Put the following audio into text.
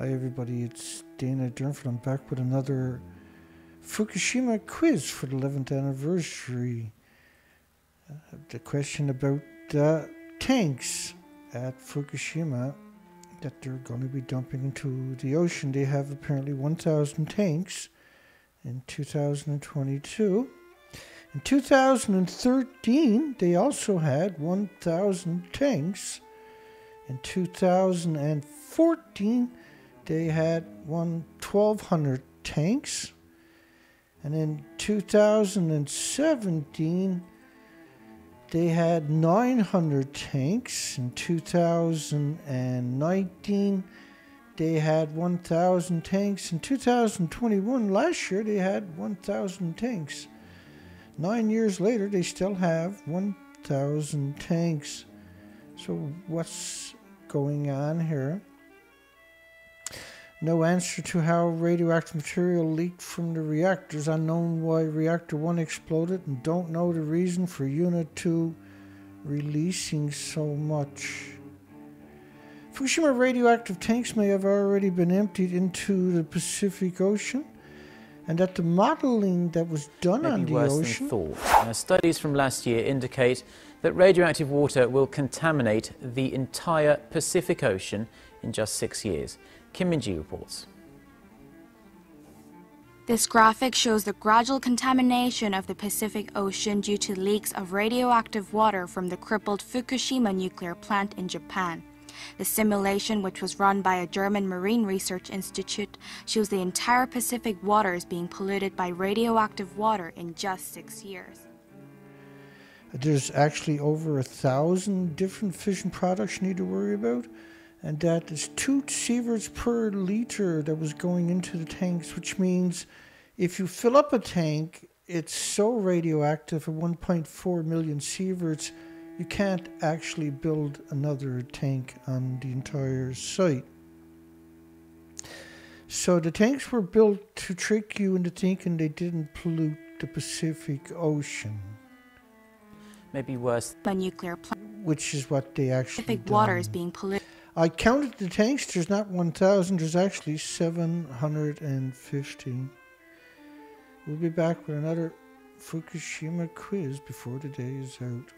Hi, everybody. It's Dana Durnford. I'm back with another Fukushima quiz for the 11th anniversary. Uh, the question about uh, tanks at Fukushima that they're going to be dumping into the ocean. They have apparently 1,000 tanks in 2022. In 2013, they also had 1,000 tanks. In 2014, they had one 1,200 tanks. And in 2017, they had 900 tanks. In 2019, they had 1,000 tanks. In 2021, last year, they had 1,000 tanks. Nine years later, they still have 1,000 tanks. So, what's going on here? No answer to how radioactive material leaked from the reactors. Unknown why reactor 1 exploded and don't know the reason for unit 2 releasing so much. Fukushima radioactive tanks may have already been emptied into the Pacific Ocean and that the modeling that was done Maybe on the worse ocean than thought. Now, studies from last year indicate that radioactive water will contaminate the entire Pacific Ocean in just six years. Kim Min-ji reports. This graphic shows the gradual contamination of the Pacific Ocean due to leaks of radioactive water from the crippled Fukushima nuclear plant in Japan. The simulation, which was run by a German Marine Research Institute, shows the entire Pacific waters being polluted by radioactive water in just six years. there's actually over a thousand different fission products you need to worry about and that is two sieverts per liter that was going into the tanks, which means if you fill up a tank, it's so radioactive at 1.4 million sieverts, you can't actually build another tank on the entire site. So the tanks were built to trick you into thinking they didn't pollute the Pacific Ocean, Maybe worse. The nuclear plant, which is what they actually Pacific waters done. being polluted. I counted the tanks. There's not 1,000. There's actually 750. We'll be back with another Fukushima quiz before the day is out.